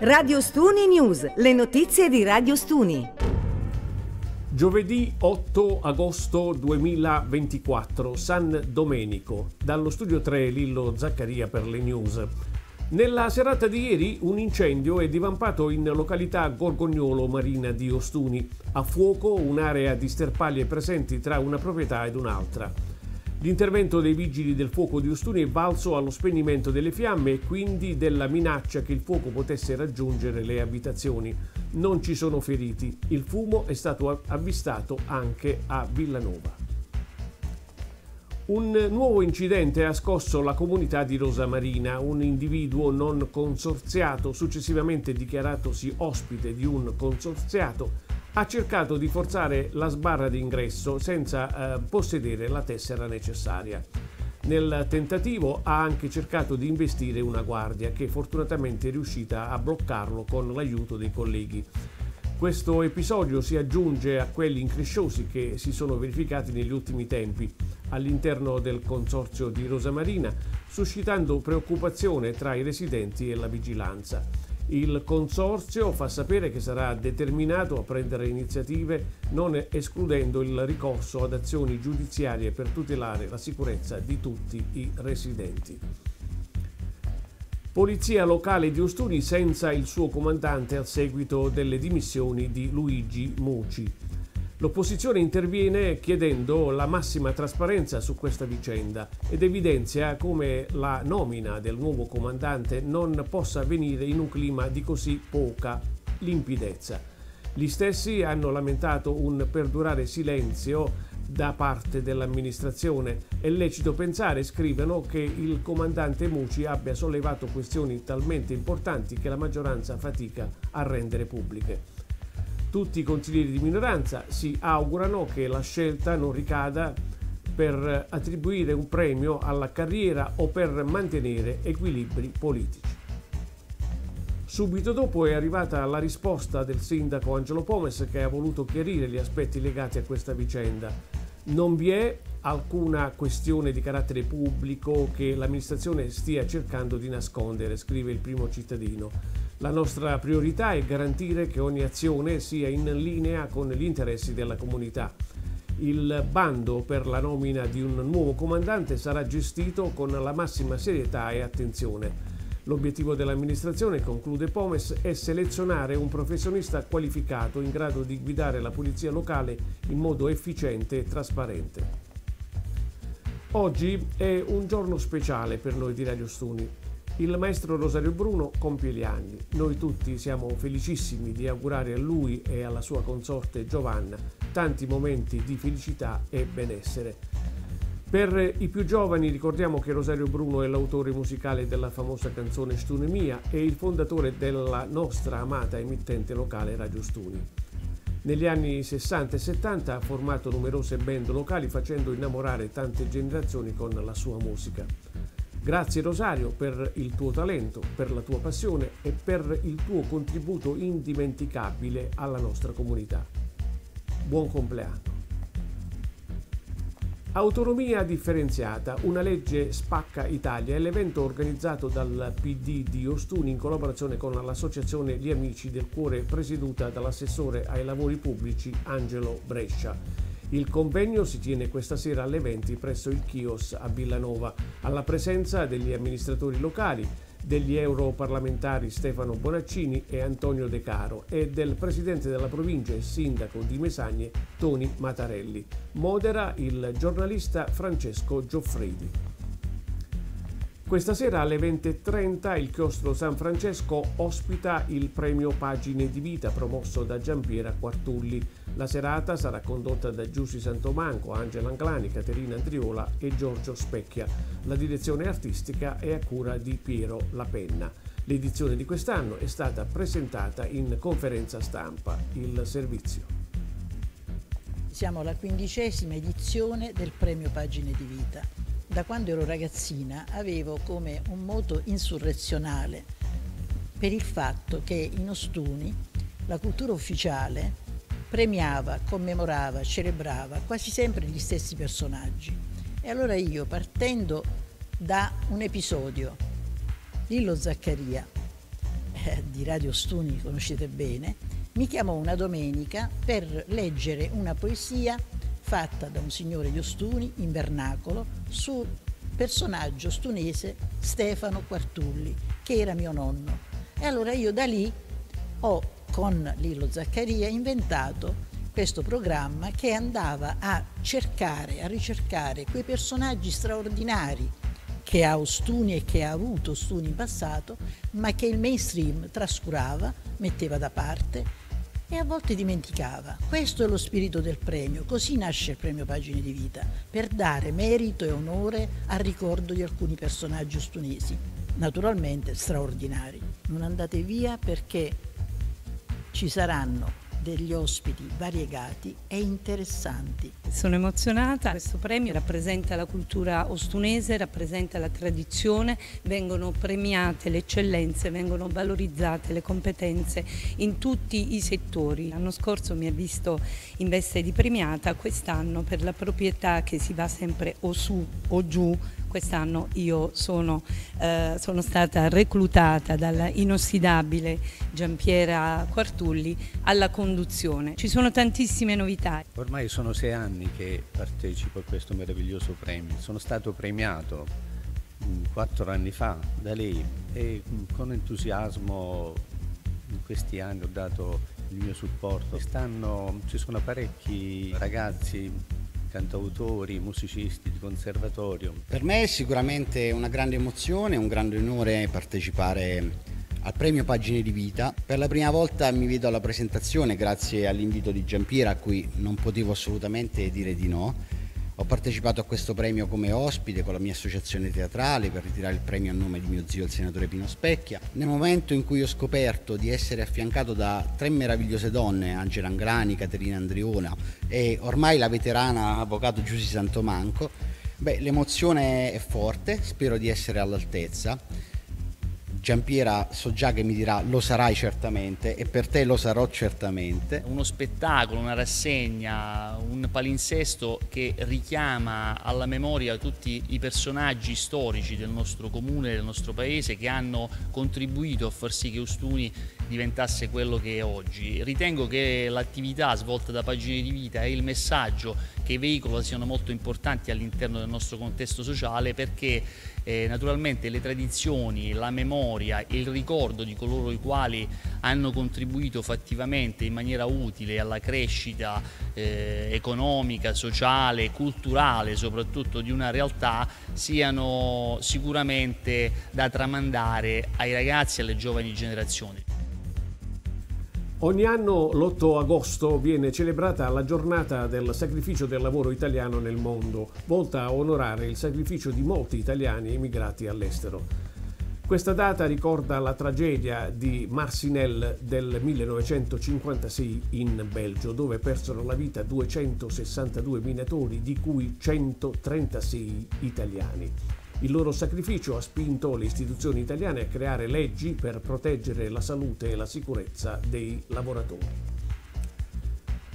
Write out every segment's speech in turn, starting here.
Radio Stuni News, le notizie di Radio Stuni. Giovedì 8 agosto 2024, San Domenico. Dallo studio 3 Lillo Zaccaria per le news. Nella serata di ieri un incendio è divampato in località Gorgognolo Marina di Ostuni. A fuoco un'area di sterpaglie presenti tra una proprietà ed un'altra. L'intervento dei vigili del fuoco di Ostuni è valso allo spegnimento delle fiamme e quindi della minaccia che il fuoco potesse raggiungere le abitazioni. Non ci sono feriti. Il fumo è stato avvistato anche a Villanova. Un nuovo incidente ha scosso la comunità di Rosa Marina. Un individuo non consorziato, successivamente dichiaratosi ospite di un consorziato, ha cercato di forzare la sbarra d'ingresso senza eh, possedere la tessera necessaria. Nel tentativo ha anche cercato di investire una guardia che fortunatamente è riuscita a bloccarlo con l'aiuto dei colleghi. Questo episodio si aggiunge a quelli incresciosi che si sono verificati negli ultimi tempi all'interno del consorzio di Rosa Marina, suscitando preoccupazione tra i residenti e la vigilanza. Il Consorzio fa sapere che sarà determinato a prendere iniziative non escludendo il ricorso ad azioni giudiziarie per tutelare la sicurezza di tutti i residenti. Polizia locale di Ostuni senza il suo comandante a seguito delle dimissioni di Luigi Muci. L'opposizione interviene chiedendo la massima trasparenza su questa vicenda ed evidenzia come la nomina del nuovo comandante non possa avvenire in un clima di così poca limpidezza. Gli stessi hanno lamentato un perdurare silenzio da parte dell'amministrazione. È lecito pensare, scrivono, che il comandante Muci abbia sollevato questioni talmente importanti che la maggioranza fatica a rendere pubbliche. Tutti i consiglieri di minoranza si augurano che la scelta non ricada per attribuire un premio alla carriera o per mantenere equilibri politici. Subito dopo è arrivata la risposta del sindaco Angelo Pomes che ha voluto chiarire gli aspetti legati a questa vicenda. Non vi è alcuna questione di carattere pubblico che l'amministrazione stia cercando di nascondere, scrive il primo cittadino. La nostra priorità è garantire che ogni azione sia in linea con gli interessi della comunità. Il bando per la nomina di un nuovo comandante sarà gestito con la massima serietà e attenzione. L'obiettivo dell'amministrazione, conclude Pomes, è selezionare un professionista qualificato in grado di guidare la polizia locale in modo efficiente e trasparente. Oggi è un giorno speciale per noi di Radio Stuni. Il maestro Rosario Bruno compie gli anni. Noi tutti siamo felicissimi di augurare a lui e alla sua consorte Giovanna tanti momenti di felicità e benessere. Per i più giovani ricordiamo che Rosario Bruno è l'autore musicale della famosa canzone Stune Mia e il fondatore della nostra amata emittente locale Radio Stuni. Negli anni 60 e 70 ha formato numerose band locali facendo innamorare tante generazioni con la sua musica. Grazie Rosario per il tuo talento, per la tua passione e per il tuo contributo indimenticabile alla nostra comunità. Buon compleanno. Autonomia differenziata, una legge spacca Italia è l'evento organizzato dal PD di Ostuni in collaborazione con l'associazione Gli Amici del Cuore presieduta dall'assessore ai lavori pubblici Angelo Brescia. Il convegno si tiene questa sera alle 20 presso il Chios a Villanova, alla presenza degli amministratori locali, degli europarlamentari Stefano Bonaccini e Antonio De Caro e del presidente della provincia e sindaco di Mesagne Toni Matarelli. Modera il giornalista Francesco Gioffredi. Questa sera alle 20.30 il chiostro San Francesco ospita il premio Pagine di Vita promosso da Giampiera Quartulli. La serata sarà condotta da Giussi Santomanco, Angela Anglani, Caterina Andriola e Giorgio Specchia. La direzione artistica è a cura di Piero La Penna. L'edizione di quest'anno è stata presentata in conferenza stampa. Il servizio. Siamo alla quindicesima edizione del premio Pagine di Vita da quando ero ragazzina avevo come un moto insurrezionale per il fatto che in Ostuni la cultura ufficiale premiava, commemorava, celebrava quasi sempre gli stessi personaggi. E allora io, partendo da un episodio, Lillo Zaccaria, eh, di Radio Stuni conoscete bene, mi chiamò una domenica per leggere una poesia fatta da un signore di Ostuni in vernacolo sul personaggio stunese Stefano Quartulli, che era mio nonno. E allora io da lì ho con Lillo Zaccaria inventato questo programma che andava a cercare, a ricercare quei personaggi straordinari che ha Ostuni e che ha avuto Ostuni in passato, ma che il mainstream trascurava, metteva da parte e a volte dimenticava. Questo è lo spirito del premio, così nasce il premio Pagine di Vita, per dare merito e onore al ricordo di alcuni personaggi ostunesi, naturalmente straordinari. Non andate via perché ci saranno degli ospiti variegati e interessanti. Sono emozionata, questo premio rappresenta la cultura ostunese, rappresenta la tradizione, vengono premiate le eccellenze, vengono valorizzate le competenze in tutti i settori. L'anno scorso mi ha visto in veste di premiata, quest'anno per la proprietà che si va sempre o su o giù quest'anno io sono, eh, sono, stata reclutata dalla inossidabile Giampiera Quartulli alla conduzione. Ci sono tantissime novità. Ormai sono sei anni che partecipo a questo meraviglioso premio. Sono stato premiato mm, quattro anni fa da lei e mm, con entusiasmo in questi anni ho dato il mio supporto. Quest'anno ci sono parecchi ragazzi cantautori, musicisti di conservatorio. Per me è sicuramente una grande emozione, un grande onore partecipare al premio Pagine di Vita. Per la prima volta mi vedo alla presentazione grazie all'invito di Giampiera a cui non potevo assolutamente dire di no ho partecipato a questo premio come ospite con la mia associazione teatrale per ritirare il premio a nome di mio zio, il senatore Pino Specchia. Nel momento in cui ho scoperto di essere affiancato da tre meravigliose donne, Angela Angrani, Caterina Andriona e ormai la veterana avvocato Giussi Santomanco, beh, l'emozione è forte, spero di essere all'altezza Giampiera so già che mi dirà lo sarai certamente e per te lo sarò certamente. Uno spettacolo, una rassegna, un palinsesto che richiama alla memoria tutti i personaggi storici del nostro comune, del nostro paese che hanno contribuito a far sì che Ostuni diventasse quello che è oggi. Ritengo che l'attività svolta da Pagine di Vita e il messaggio che veicola siano molto importanti all'interno del nostro contesto sociale perché eh, naturalmente le tradizioni, la memoria il ricordo di coloro i quali hanno contribuito fattivamente in maniera utile alla crescita eh, economica, sociale, culturale soprattutto di una realtà siano sicuramente da tramandare ai ragazzi e alle giovani generazioni. Ogni anno l'8 agosto viene celebrata la giornata del sacrificio del lavoro italiano nel mondo, volta a onorare il sacrificio di molti italiani emigrati all'estero. Questa data ricorda la tragedia di Marcinelle del 1956 in Belgio, dove persero la vita 262 minatori, di cui 136 italiani. Il loro sacrificio ha spinto le istituzioni italiane a creare leggi per proteggere la salute e la sicurezza dei lavoratori.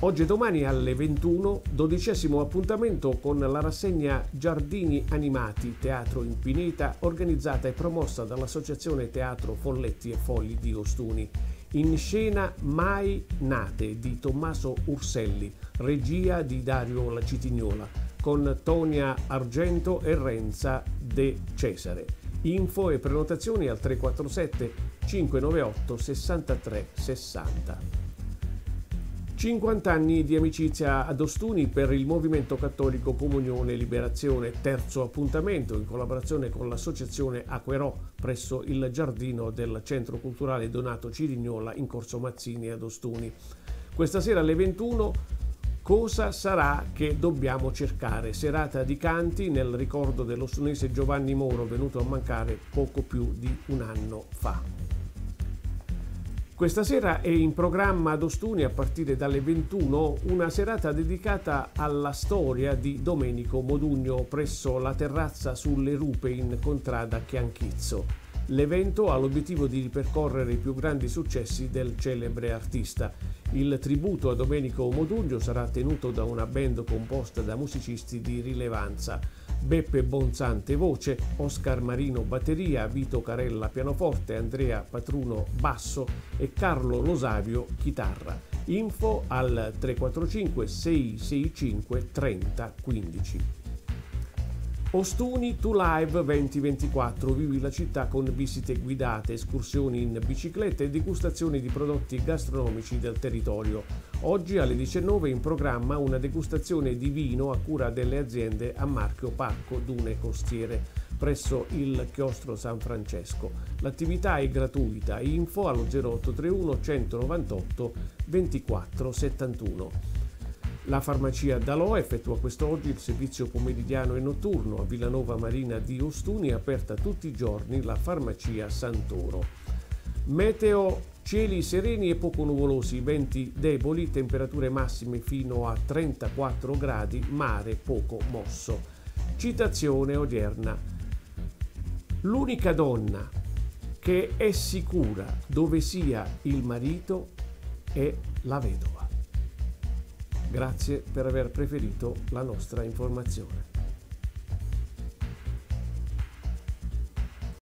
Oggi e domani alle 21, dodicesimo appuntamento con la rassegna Giardini Animati Teatro in Pineta, organizzata e promossa dall'Associazione Teatro Folletti e Fogli di Ostuni. In scena Mai Nate di Tommaso Urselli, regia di Dario Lacitignola con Tonia Argento e Renza De Cesare. Info e prenotazioni al 347 598 63 60. 50 anni di amicizia ad Ostuni per il Movimento Cattolico Comunione e Liberazione, terzo appuntamento in collaborazione con l'associazione Acquerò presso il giardino del Centro Culturale Donato Cirignola in Corso Mazzini ad Ostuni. Questa sera alle 21 Cosa sarà che dobbiamo cercare? Serata di canti nel ricordo dello stunese Giovanni Moro venuto a mancare poco più di un anno fa. Questa sera è in programma ad Ostuni a partire dalle 21 una serata dedicata alla storia di Domenico Modugno presso la terrazza sulle Rupe in Contrada Chianchizzo. L'evento ha l'obiettivo di ripercorrere i più grandi successi del celebre artista il tributo a Domenico Modugno sarà tenuto da una band composta da musicisti di rilevanza. Beppe Bonzante voce, Oscar Marino batteria, Vito Carella pianoforte, Andrea Patruno basso e Carlo Losavio chitarra. Info al 345 665 30 15. Ostuni to Live 2024, vivi la città con visite guidate, escursioni in bicicletta e degustazioni di prodotti gastronomici del territorio. Oggi alle 19 in programma una degustazione di vino a cura delle aziende a marchio Parco Dune Costiere presso il chiostro San Francesco. L'attività è gratuita, info allo 0831 198 24 71. La farmacia Dalò effettua quest'oggi il servizio pomeridiano e notturno a Villanova Marina di Ostuni, aperta tutti i giorni la farmacia Santoro. Meteo cieli sereni e poco nuvolosi, venti deboli, temperature massime fino a 34 gradi, mare poco mosso. Citazione odierna. L'unica donna che è sicura dove sia il marito è la vedova. Grazie per aver preferito la nostra informazione.